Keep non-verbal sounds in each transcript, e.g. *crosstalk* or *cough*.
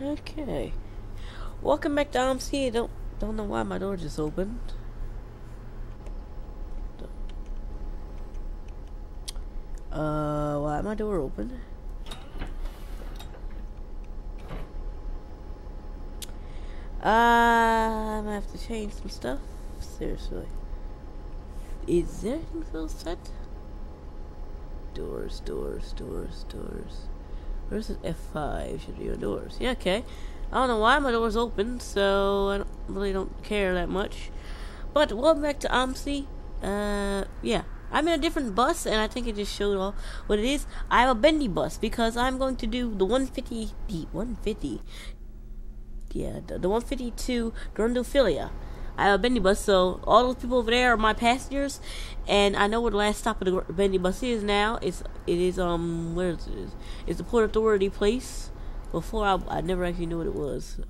Okay. Welcome back to OMSI. Don't don't know why my door just opened. Uh, why my door open? Uh, I'm gonna have to change some stuff. Seriously. Is everything still set? Doors, doors, doors, doors. The F5? Should be on doors. Yeah, okay. I don't know why my door's open, so I don't, really don't care that much. But welcome back to OMSI. Uh, yeah. I'm in a different bus, and I think it just showed off what it is. I have a bendy bus because I'm going to do the 150, the 150, yeah, the, the 152 Grundophilia. I have a bendy bus, so all those people over there are my passengers, and I know where the last stop of the bendy bus is now. It's it is um where is it? It's the Port Authority place. Before I, I never actually knew what it was.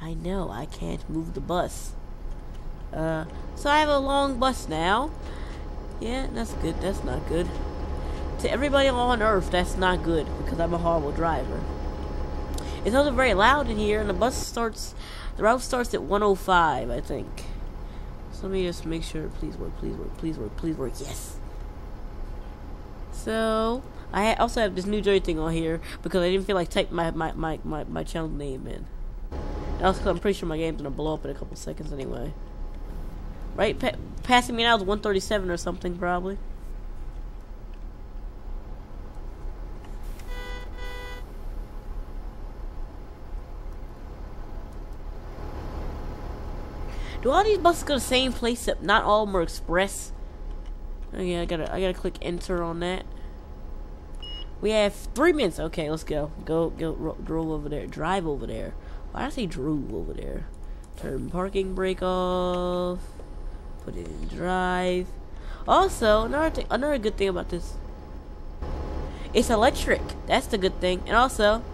I know I can't move the bus. Uh, so I have a long bus now. Yeah, that's good. That's not good. To everybody on Earth, that's not good because I'm a horrible driver. It's also very loud in here, and the bus starts. The route starts at 105, I think. So let me just make sure. Please work. Please work. Please work. Please work. Yes. So I also have this New Jersey thing on here because I didn't feel like typing my my my my, my channel name in. Also, I'm pretty sure my game's gonna blow up in a couple seconds anyway. Right? Pa passing me now is 137 or something, probably. Do all these buses go to the same place except not all of them are express? Oh yeah, I gotta I gotta click enter on that. We have three minutes. Okay, let's go. Go go drove over there. Drive over there. Why did I say drove over there? Turn parking brake off. Put it in drive. Also, another thing, another good thing about this, it's electric. That's the good thing. And also,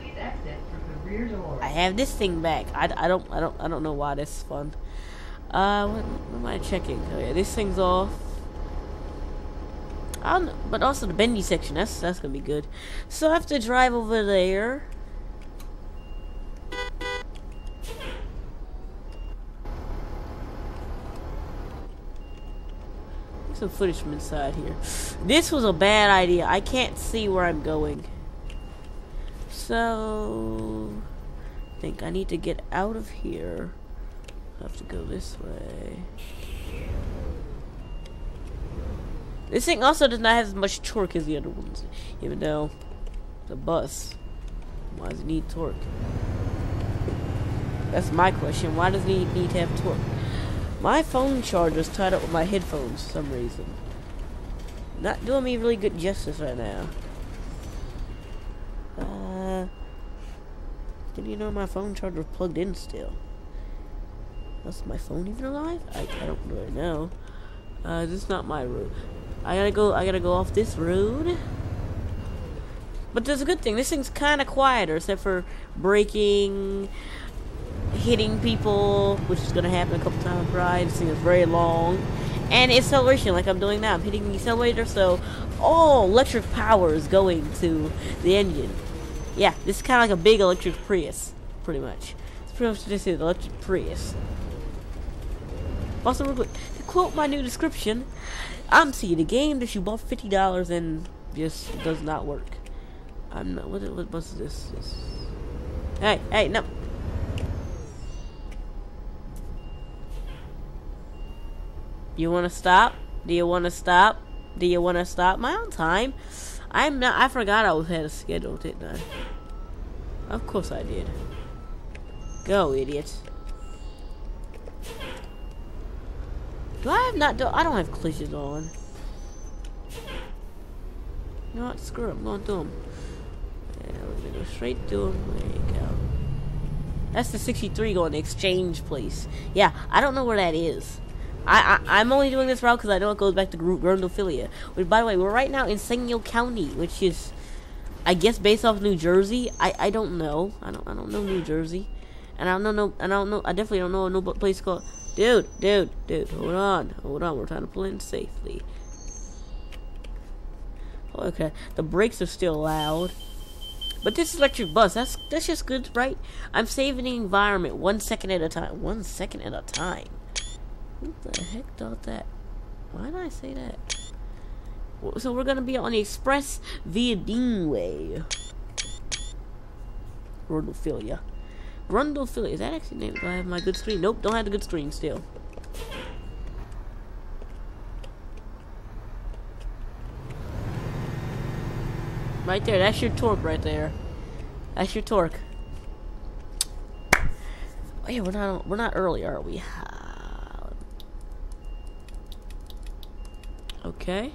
Please exit through the rear door. I have this thing back. I, I don't I don't I don't know why this is fun. Uh, what, what am I checking? Oh yeah, this thing's off. I don't but also the bendy section. That's that's gonna be good. So I have to drive over there. Some footage from inside here. This was a bad idea. I can't see where I'm going. So, I think I need to get out of here. I have to go this way. This thing also does not have as much torque as the other ones, even though the bus. Why does it need torque? That's my question. Why does it need, to have torque? My phone charger is tied up with my headphones for some reason. Not doing me really good justice right now. Uh, did you know my phone charger plugged in still? Was my phone even alive? I, I don't really know. Uh, this is not my road. I gotta go. I gotta go off this road. But there's a good thing. This thing's kind of quieter, except for braking, hitting people, which is gonna happen a couple times. Right? This thing is very long, and it's acceleration, like I'm doing now. I'm hitting the accelerator, so all electric power is going to the engine. Yeah, this is kind of like a big electric Prius, pretty much. It's pretty much just an electric Prius. Also, real quick, to quote my new description, I'm seeing a game that you bought fifty dollars and just does not work. I'm not. What? What? What's this? this? Hey! Hey! No! You want to stop? Do you want to stop? Do you want to stop? My own time. I'm not. I forgot I was had a schedule, didn't I? Of course I did. Go, idiot. Do I have not? Do I don't have collisions on. What? Screw. I'm going through them. Yeah, we're gonna go straight through them. There you go. That's the 63 going to exchange place. Yeah, I don't know where that is. I, I am only doing this route because I know it goes back to Grundophilia. Which, by the way, we're right now in Sayno County, which is, I guess, based off New Jersey. I, I don't know. I don't I don't know New Jersey, and I don't know. no I don't know. I definitely don't know new place called. Dude, dude, dude, hold on, hold on. We're trying to pull in safely. Oh, okay, the brakes are still loud. But this electric bus, that's that's just good, right? I'm saving the environment one second at a time. One second at a time. Who the heck thought that? Why did I say that? So we're gonna be on the express via Deanway. Grundlephilia. Grundlephilia. Is that actually named? Do I have my good screen? Nope, don't have the good screen still. Right there, that's your torque right there. That's your torque. Oh yeah, we're not we're not early, are we? Okay.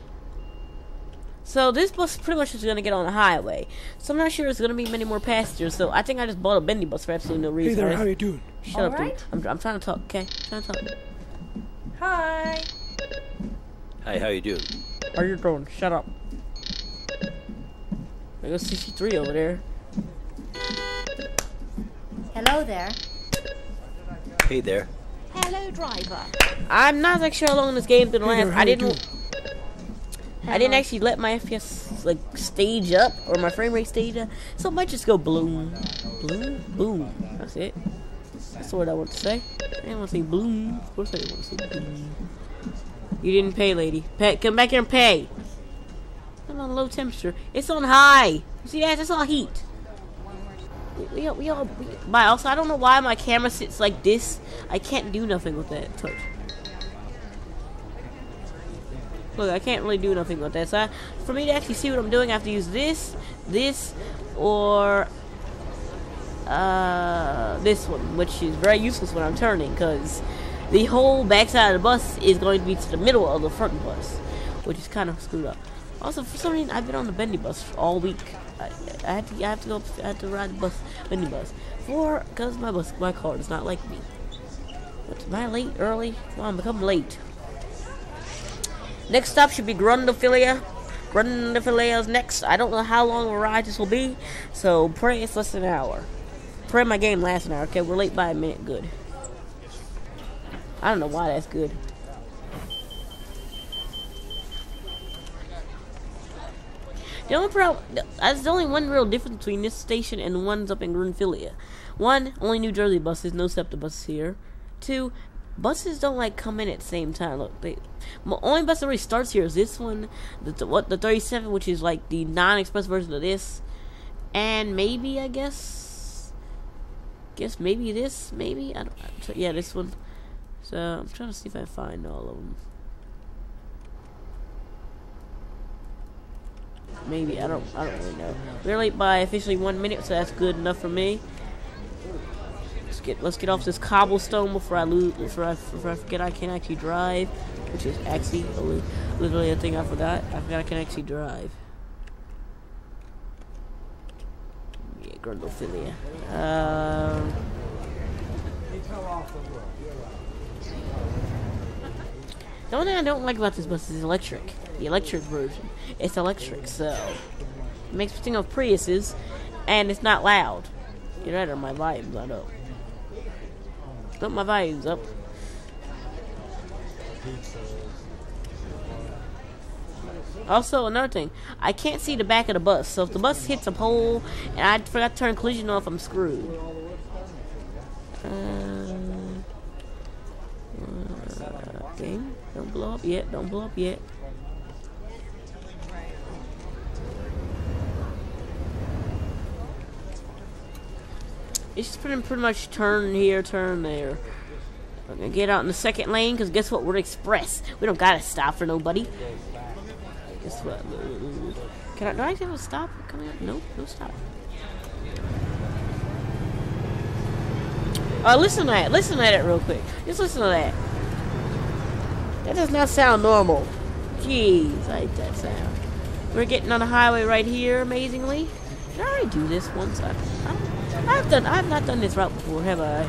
So this bus pretty much is gonna get on the highway. So I'm not sure it's gonna be many more passengers. So I think I just bought a bendy bus for absolutely no reason. Hey there, right? how you doing? Shut All up, right. dude. I'm, I'm trying to talk. Okay, I'm trying to talk. Hi. Hi, how you doing? How you doing? Shut up. I got CC3 over there. Hello there. Hey there. Hello, driver. I'm not actually how long this game through the Hey last. there, I didn't. I didn't uh-huh. actually let my FPS like stage up or my frame rate stage up, so it might just go bloom, bloom, boom. That's it. That's what I want to say. I didn't want to say bloom. Of course I didn't want to say bloom. You didn't pay, lady. Pay, come back here and pay. I'm on low temperature. It's on high. You see that? That's all heat. We, we, all- we all. We, but also, I don't know why my camera sits like this. I can't do nothing with that touch. Look, I can't really do nothing with that. So I, for me to actually see what I'm doing, I have to use this, this, or uh, this one, which is very useless when I'm turning, because the whole backside of the bus is going to be to the middle of the front bus, which is kind of screwed up. Also, for some reason, I've been on the bendy bus all week. I, I have to, I have to go, I have to ride the bus, bendy bus, for because my bus, my car does not like me. But am I late, early? Well, I'm becoming late. Next stop should be Grundlephilia. Grundlephilia is next. I don't know how long a ride this will be, so pray it's less than an hour. Pray my game lasts an hour. Okay, we're late by a minute. Good. I don't know why that's good. The only problem, that's the only one real difference between this station and the ones up in Grundlephilia. One, only New Jersey buses, no SEPTA buses here. Two, buses don't like come in at the same time. Look, they, the only bus that really starts here is this one, the, the what the 37, which is like the non-express version of this, and maybe I guess, guess maybe this, maybe I don't. So, yeah, this one. So I'm trying to see if I find all of them. Maybe I don't. I don't really know. We're late by officially one minute, so that's good enough for me. Let's get let's get off this cobblestone before I lose before I, before I forget I can actually drive, which is actually literally a thing I forgot. I forgot I can actually drive. Yeah, Grundlephilia. Um. The only thing I don't like about this bus is electric. The electric version. It's electric, so it makes me think of Priuses, and it's not loud. You know, my volume's not up. Not my volume's up. Also, another thing, I can't see the back of the bus, so if the bus hits a pole and I forgot to turn collision off, I'm screwed. Uh, uh, game, don't blow up yet, don't blow up yet. It's just pretty, pretty much turn here, turn there. We're gonna get out in the second lane, because guess what? We're express. We don't gotta stop for nobody. Guess what? Can I, do I have a stop coming up? Nope, no stop. Oh, listen to that. Listen to that real quick. Just listen to that. That does not sound normal. Jeez, I hate that sound. We're getting on the highway right here, amazingly. Did I already do this once? I, I, I've done. I've not done this route before, have I?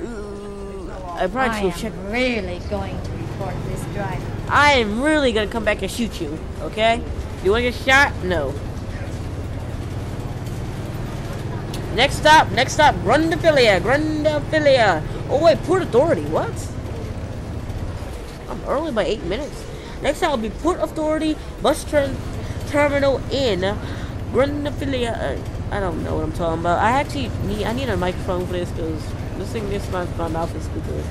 Ooh, I probably I should check. am really going to report this driver. I am really gonna come back and shoot you. Okay? You want to get shot? No. Next stop. Next stop. Grundlephilia. Grundlephilia. Oh wait, Port Authority. What? I'm early by eight minutes. Next stop will be Port Authority Bus Terminal in Grundlephilia. Uh, Uh, I don't know what I'm talking about. I actually need I need a microphone for this because this thing this my, my mouth is stupid.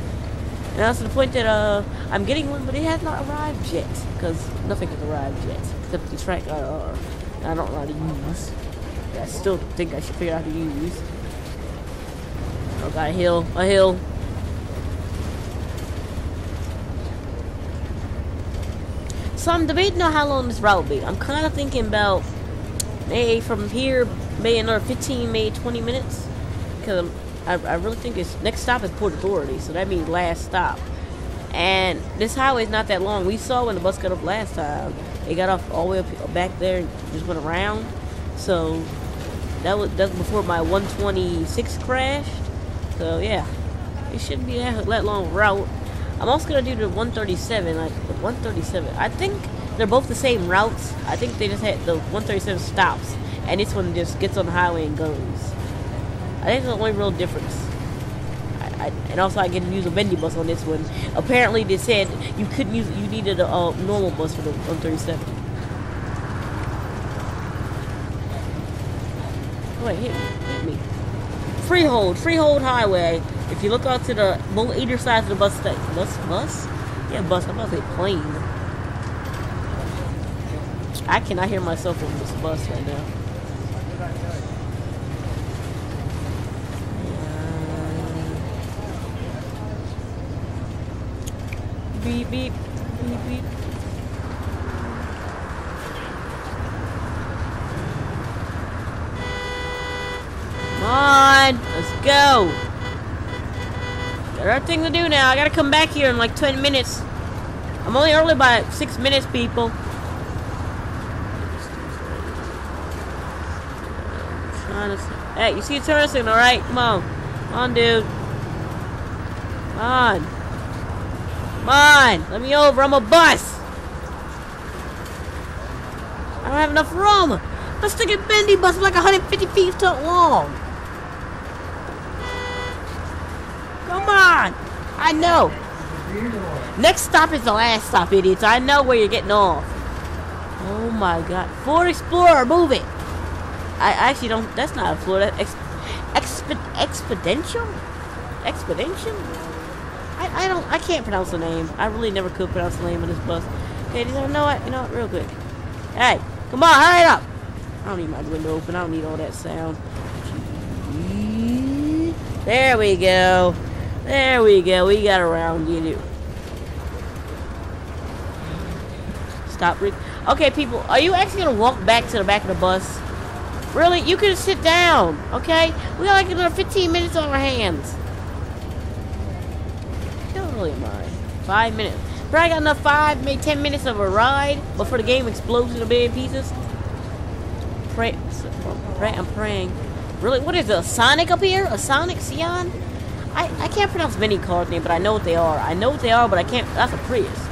And that's the point that uh I'm getting one, but it has not arrived yet because nothing has arrived yet except the TrackIR. I don't know how to use. I still think I should figure out how to use. Oh, got a hill, a hill. So I'm debating on how long this route will be. I'm kind of thinking about maybe from here, maybe another 15, maybe 20 minutes. Because I, I really think it's next stop is Port Authority, so that means last stop. And this highway is not that long. We saw when the bus got up last time. It got off all the way up back there and just went around. So that was before my 126 crashed. So yeah, it shouldn't be that, that long route. I'm also gonna do the 137, like the 137. I think they're both the same routes. I think they just had the 137 stops, and this one just gets on the highway and goes. I think the only real difference. I, I, and also, I get to use a bendy bus on this one. Apparently, they said you couldn't use, you needed a uh, normal bus for the 137. Wait, hit me, hit me. Freehold, Freehold Highway. If you look out to the both either sides of the bus sta- bus bus? Yeah, bus. I'm about to say plane. I cannot hear myself on this bus right now. Beep beep beep beep. Come on, let's go. Got our thing to do now. I gotta come back here in like 10 minutes. I'm only early by six minutes, people. Hey, you see a turn signal, right? Come on. Come on, dude. Come on. Come on. Let me over. I'm a bus. I don't have enough room. Stick a bendy bus like 150 feet long. Come on. I know. Next stop is the last stop, idiots. I know where you're getting off. Oh my god. Ford Explorer, move it. I actually don't. That's not a Florida. Ex, exped, expedential? Expedition? I, I don't. I can't pronounce the name. I really never could pronounce the name of this bus. Okay, you know what? You know what? Real quick. Hey, come on, hurry up. I don't need my window open. I don't need all that sound. There we go. There we go. We got around you. Stop. Rick. Okay, people. Are you actually gonna walk back to the back of the bus? Really? You can sit down, okay? We got like another 15 minutes on our hands. Don't really. Five minutes. Probably got enough five, maybe 10 minutes of a ride before the game explodes into a billion pieces. Pray, pray, I'm praying. Really? What is it? A Sonic up here? A Sonic Sion? I, I can't pronounce many cars name, but I know what they are. I know what they are, but I can't. That's a Prius.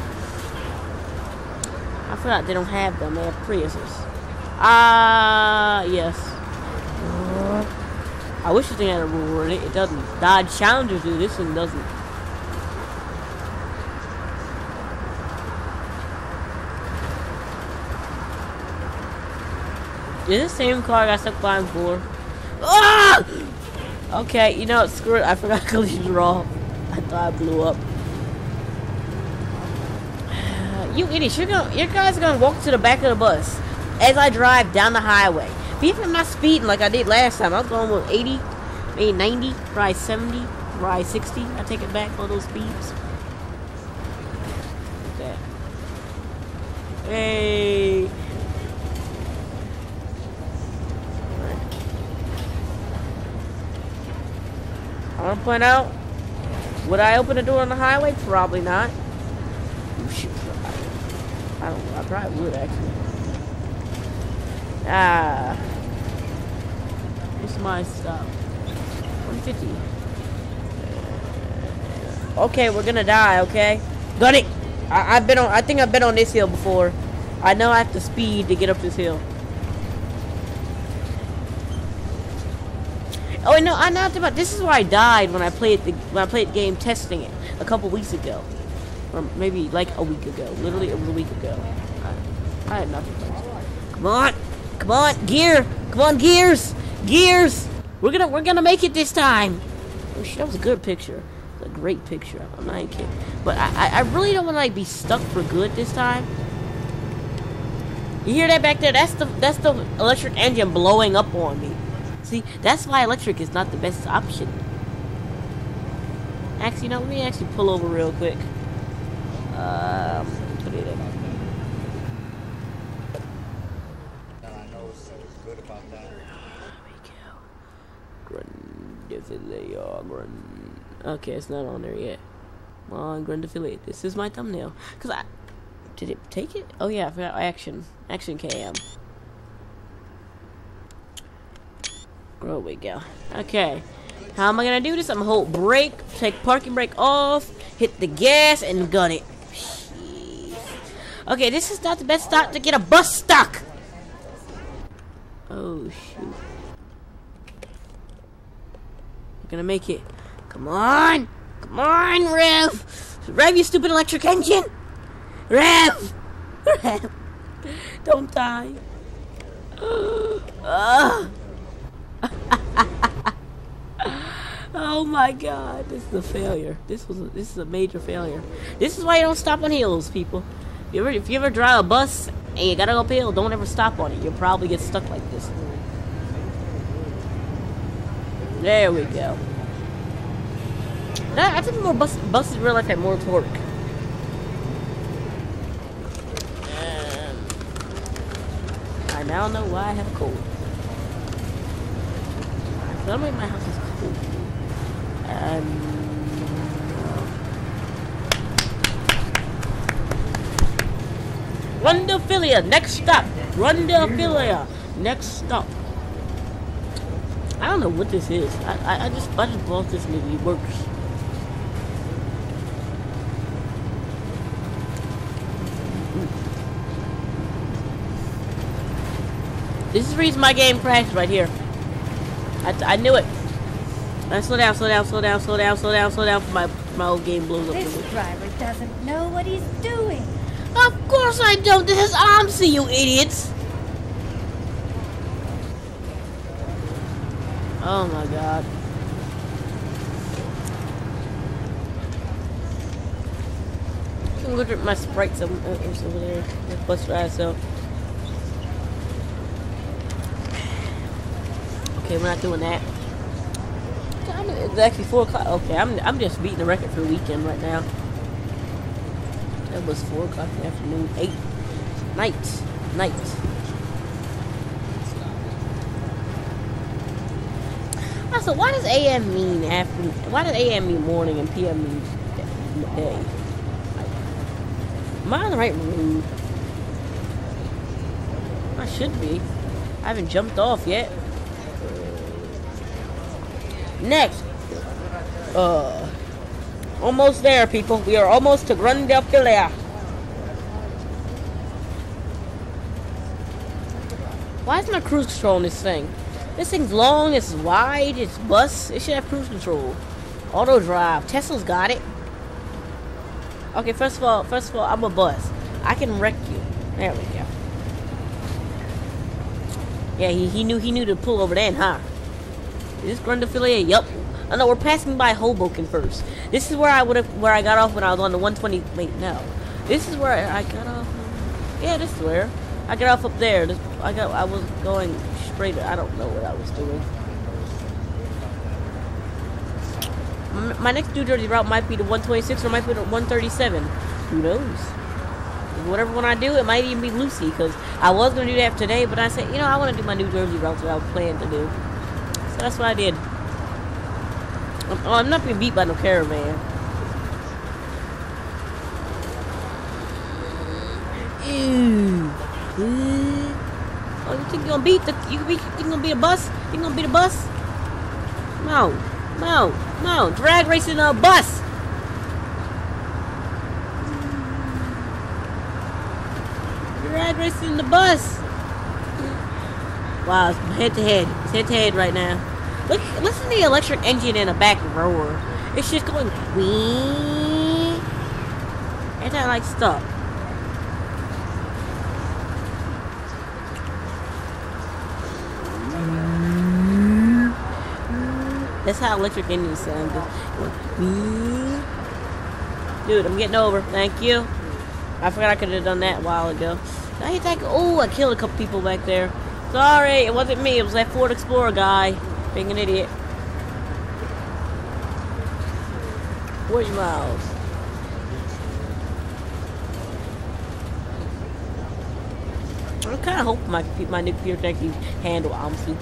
I forgot they don't have them. They have Priuses. Ah, uh, yes. I wish this thing had a in it. It doesn't. Dodge Challengers do. This one doesn't. Is the same car I stuck behind before? Ah! Okay, you know what? Screw it. I forgot collisions were off. I thought I blew up. You idiots! You're gonna, you guys are gonna walk to the back of the bus as I drive down the highway. Even if I'm not speeding like I did last time, I was going with 80, maybe 90, probably 70, probably 60. I take it back on those speeds. Hey. I want to point out, would I open a door on the highway? Probably not. Should. I don't. I probably would actually. Ah. What's my stop? 150. Okay, we're gonna die. Okay, got it. I, I've been on. I think I've been on this hill before. I know I have to speed to get up this hill. Oh no, I not about. This is where I died when I played the when I played the game testing it a couple weeks ago, or maybe like a week ago. Literally, it was a week ago. I, I had nothing. Come on, come on, gear, come on, gears, Gears! We're gonna we're gonna make it this time. Oh shit, that was a good picture. A great picture. I'm not even kidding. But I, I, I really don't want to like be stuck for good this time. You hear that back there? That's the that's the electric engine blowing up on me. See, that's why electric is not the best option. Actually, you know, let me actually pull over real quick. Um, put it in. Grand. Okay, it's not on there yet. On, Grandifilia. This is my thumbnail. Cause I did it take it? Oh yeah, I forgot action. Action cam. There we go. Okay. How am I gonna do this? I'm gonna hold brake, take parking brake off, hit the gas, and gun it. Okay, this is not the best start to get a bus stuck. Oh shoot. We're gonna make it. Come on! Come on, Rev! Rev, you stupid electric engine! Rev! *laughs* Rev! Don't die. Ugh. *gasps* Ah. Oh my god, this is a failure. This was a, this is a major failure. This is why you don't stop on hills, people. If you ever, if you ever drive a bus and you gotta go up hill, don't ever stop on it. You'll probably get stuck like this. There we go. I think more bus, buses in real life have more torque. I now know why I have a cold. Tell me my house is cold. And um, Rundophilia, next stop. Rundophilia, next stop. I don't know what this is. I, I, I just I just bought this movie. It works. This is the reason my game crashed right here. I, I knew it. I slow down, slow down, slow down, slow down, slow down, slow down. For my my old game blows up. This driver doesn't know what he's doing. Of course I don't. This is OMSI, you idiots. Oh my god. Can look at my sprites over, uh, over there. The bus ride, so. Okay, we're not doing that. It's actually 4 o'clock. Okay, I'm, I'm just beating the record for the weekend right now. It was 4 o'clock in the afternoon. 8. Night. Night. Ah, also, why does AM mean afternoon? Why does AM mean morning and PM mean day? Am I on the right road? I should be. I haven't jumped off yet. Next. Uh. Almost there, people. We are almost to Grundelfilia. Why is my cruise control on this thing? This thing's long, it's wide, it's bus. It should have cruise control. Auto drive. Tesla's got it. Okay, first of all, first of all, I'm a bus. I can wreck you. There we go. Yeah, he, he knew he knew to pull over then, huh? Is this Grundophilia? Yup. Oh no, we're passing by Hoboken first. This is where I would have where I got off when I was on the 120. Wait, no. This is where I got off. Yeah, this is where I got off up there. This, I got. I was going straight. I don't know what I was doing. My next New Jersey route might be the 126 or might be the 137. Who knows? Whatever one I do, it might even be Lucy because I was gonna do that today, but I said, you know, I want to do my New Jersey route that I was planning to do. So that's what I did. I'm, oh, I'm not being beat by no caravan. Ew. Ooh. Oh, you think you're gonna beat the? You think you're gonna beat a bus? You gonna beat a bus? No, no, no! Drag racing a bus. Drag racing the bus. Wow, it's head to head. It's head to head right now. Look, listen to the electric engine in the back roar. It's just going wee. Ain't that like stuck? That's how electric engines sound. Dude, I'm getting over. Thank you. I forgot I could have done that a while ago. I hit that. Oh, I killed a couple people back there. Sorry, it wasn't me. It was that Ford Explorer guy being an idiot. 40 miles. I kind of hope my my nuclear tech can handle honestly,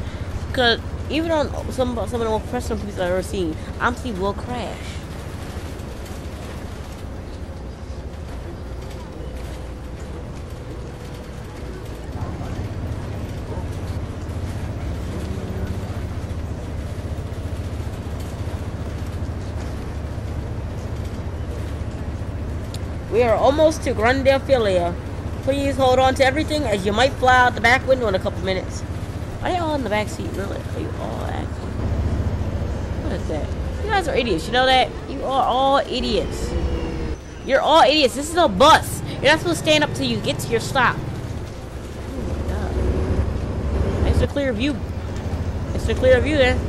because even on some some of the most professional pieces I've ever seen, OMSI will crash. We are almost to Grande Filia. Please hold on to everything as you might fly out the back window in a couple minutes. Are they all in the back seat? Really? Are you all actually? What is that? You guys are idiots. You know that? You are all idiots. You're all idiots. This is a bus. You're not supposed to stand up till you get to your stop. Oh my god. Nice clear view. Nice to clear view there.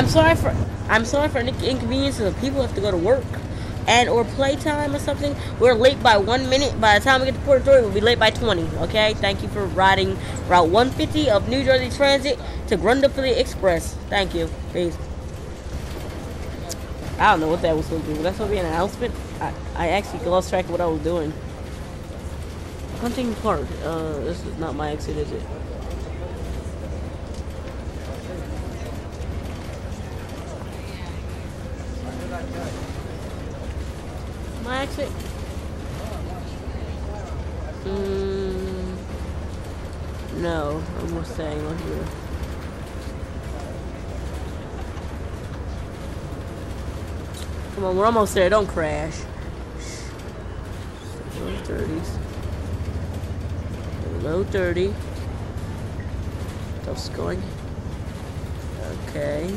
I'm sorry for I'm sorry for any inconvenience people have to go to work and or playtime or something. We're late by one minute. By the time we get to Port Authority, we'll be late by 20. Okay? Thank you for riding Route 150 of New Jersey Transit to Grundaphilly Express. Thank you. Peace. I don't know what that was supposed to be. Was that supposed to be an announcement? I, I actually lost track of what I was doing. Hunting Park. Uh, this is not my exit, is it? Here. Come on, we're almost there. Don't crash. Low 30s. Low 30. Still scoring. Okay.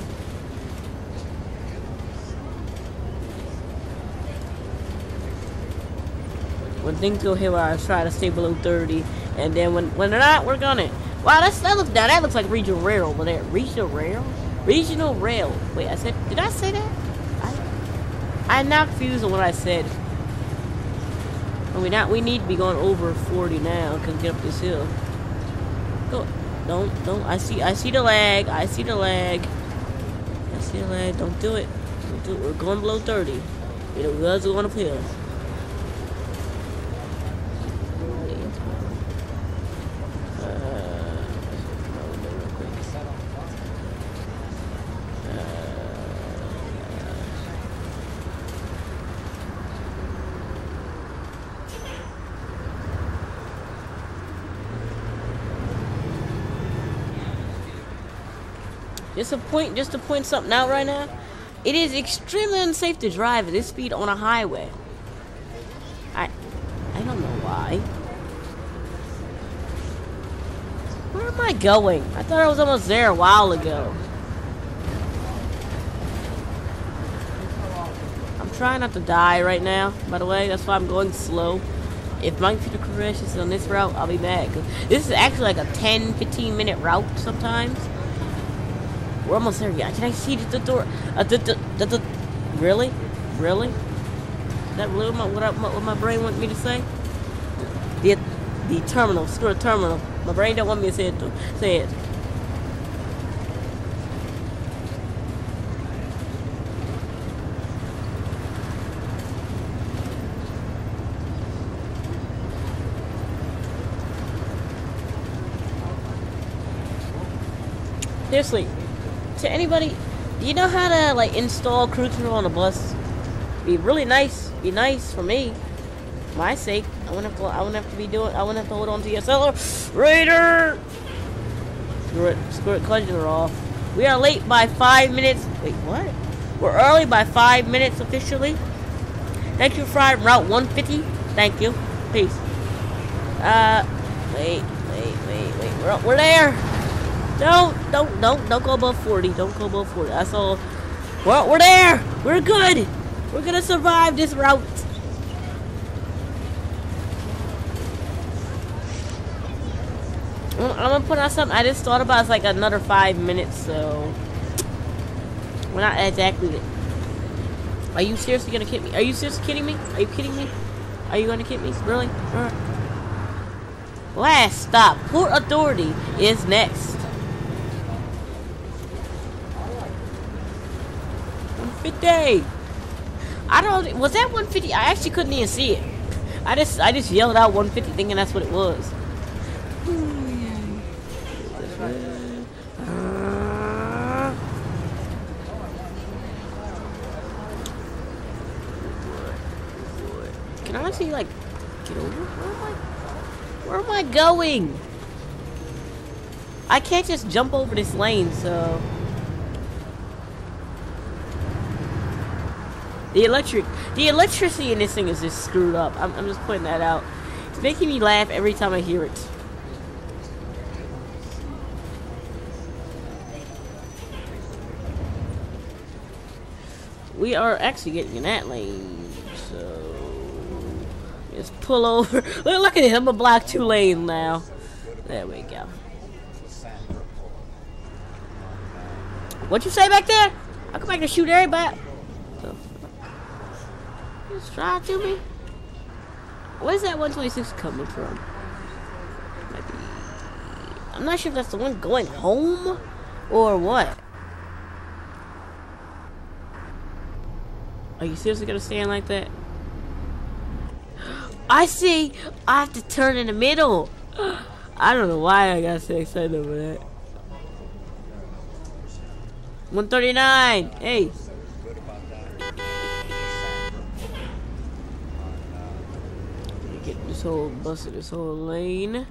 when things go haywire, I try to stay below 30, and then when when they're not, we're gonna. Wow, that's that looks now that looks like regional rail over there. Regional rail, regional rail. Wait, I said, did I say that? I I'm not confused on what I said. I mean, not we need to be going over 40 now because get up this hill. Go, don't don't. I see I see the lag. I see the lag. I see the lag. Don't do it. Don't do it. We're going below 30. You know, we guys are going uphill. Just to point, just to point something out right now, it is extremely unsafe to drive at this speed on a highway. I, I don't know why. Where am I going? I thought I was almost there a while ago. I'm trying not to die right now, by the way. That's why I'm going slow. If my computer crashes on this route, I'll be mad. This is actually like a 10, 15 minute route sometimes. We're almost there. Yeah, can I see the, door? Uh, the, the, the, the, really? Really? That really what, what, I, what my brain wants me to say? The, the terminal. Screw the terminal. My brain don't want me to say it. To, say it. Seriously, to anybody, do you know how to like install cruise control on a bus? Be really nice. Be nice for me. My sake. I wouldn't have to. I wouldn't have to be doing. I wouldn't have to hold on to your accelerator. Screw it. Screw it. Collisions off. We are late by five minutes. Wait, what? We're early by five minutes officially. Thank you for Route 150. Thank you. Peace. Uh, wait, wait, wait, wait. We're we're there. Don't, don't, don't, don't go above 40. Don't go above 40. That's all. Well, we're there. We're good. We're going to survive this route. I'm going to put out something. I just thought about it's like another five minutes, so. We're not exactly. Are you seriously going to kid me? Are you seriously kidding me? Are you kidding me? Are you going to kid me? Really? All right. Last stop. Port Authority is next. 150. I don't. Was that 150? I actually couldn't even see it. I just, I just yelled out 150, thinking that's what it was. Can I actually like get over? Where am I? Where am I going? I can't just jump over this lane, so. The electric, the electricity in this thing is just screwed up. I'm, I'm just pointing that out. It's making me laugh every time I hear it. We are actually getting in that lane, so just pull over. *laughs* look, look at it, I'm a block two lane now. There we go. What you say back there? I come back to shoot everybody. Drive to me. Where's that 126 coming from? I'm not sure if that's the one going home or what. Are you seriously gonna stand like that? *gasps* I see. I have to turn in the middle. *gasps* I don't know why I got so excited over that. 139. Hey. Get this whole bus of this whole lane.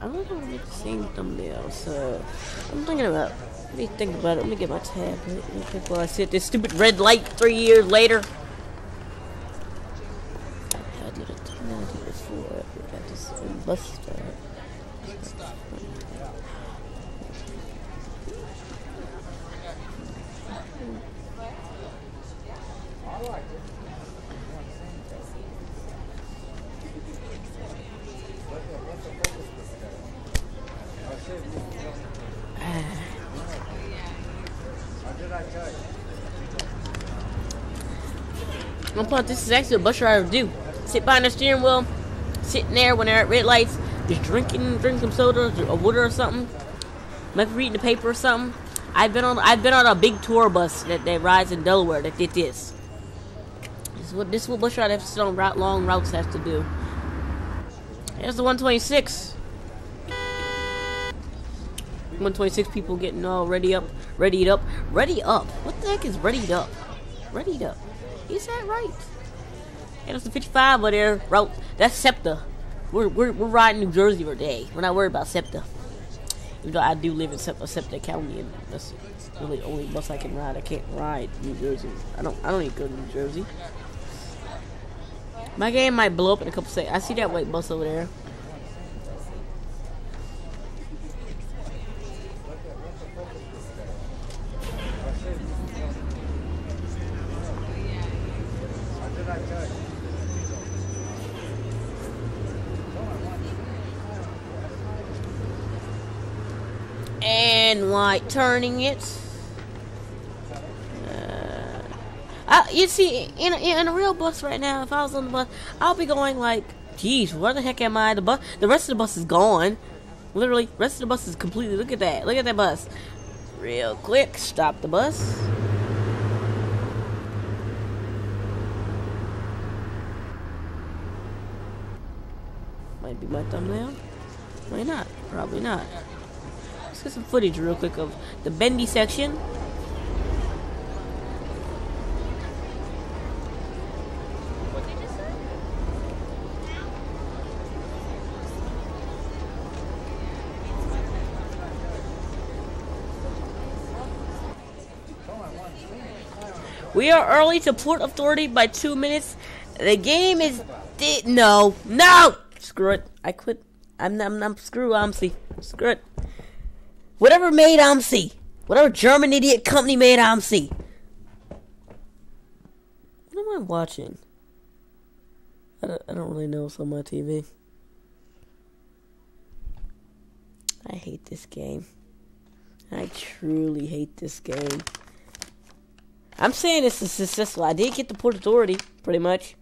I really don't want to make the same thumbnail, so I'm thinking about. Let me think about it. Let me get my tablet before I sit this stupid red light three years later. I did it. I did it. I got this bus start. This is actually a bus driver do. Sit behind the steering wheel, sitting there when they're at red lights, just drinking, drinking soda or water or something. Maybe reading the paper or something. I've been on I've been on a big tour bus that, that rides in Delaware that did this. This is what this is what bus drivers sit on long routes have to do. There's the 126. 126 people getting all ready up, readied up, ready up. What the heck is readied up? Readied up. Is that right? And it's the 55 over there. Route. That's SEPTA. We're, we're, we're riding New Jersey today. We're not worried about SEPTA. Even though I do live in SEPTA, uh, SEPTA County, and that's really the only bus I can ride. I can't ride New Jersey. I don't. I don't even go to New Jersey. My game might blow up in a couple seconds. I see that white bus over there. White turning it. Uh, I, you see, in a, in a real bus right now, if I was on the bus, I'll be going like, geez, where the heck am I? The bus, the rest of the bus is gone. Literally, rest of the bus is completely. Look at that. Look at that bus. Real quick, stop the bus. Might be my thumbnail. Why not? Probably not. Let's get some footage real quick of the bendy section. We are early to Port Authority by two minutes. The game is di- no, no. Screw it. I quit. I'm I'm, I'm screw OMSI. Screw it. Whatever made OMSI. Whatever German idiot company made OMSI. What am I watching? I don't, I don't really know what's on my TV. I hate this game. I truly hate this game. I'm saying this is successful. I did get the Port Authority, pretty much.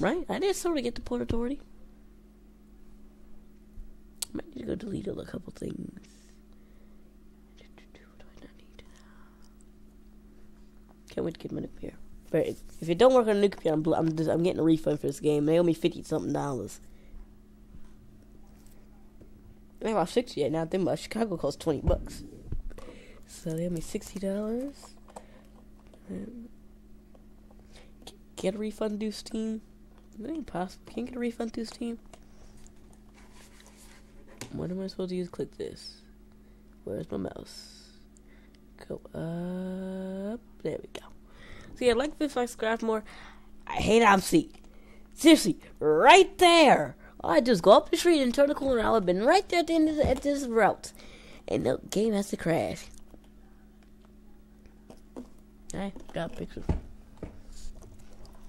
Right? I did sort of get the Port Authority. I might need to go delete a couple things. Can't wait to get my new computer. But if it don't work on a computer, I'm I'm, just, I'm getting a refund for this game. They owe me fifty something dollars. I about sixty yet, not that much. Chicago costs twenty bucks, so they owe me sixty dollars. Get a refund through Steam? That ain't possible. Can't get a refund through Steam. What am I supposed to use? Click this. Where's my mouse? Go up. There we go. So yeah, like this, like, subscribe more. I hate OMSI. Seriously, right there. All I just go up the street and turn the corner. I would have been right there at the end of the, at this route. And the game has to crash. I got a picture.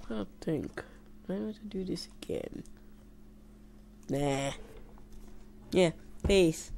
I think. I want to do this again. Nah. Yeah, peace.